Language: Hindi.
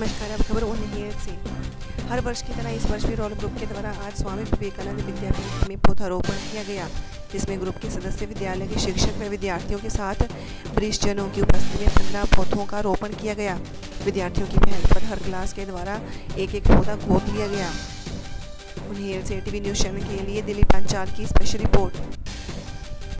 नमस्कार अब खबर उन्हेर से हर वर्ष की तरह इस वर्ष भी रोल ग्रुप के द्वारा आज स्वामी विवेकानंद विद्यापीठ में पौधारोपण किया गया, जिसमें ग्रुप के सदस्य विद्यालय के शिक्षक व विद्यार्थियों के साथ वरिष्ठजनों की उपस्थिति में पंद्रह पौधों का रोपण किया गया। विद्यार्थियों की पहल पर हर क्लास के द्वारा एक एक पौधा गोद लिया गया। उन्हें से टीवी न्यूज़ चैनल के लिए दिलीप पंचाल की स्पेशल रिपोर्ट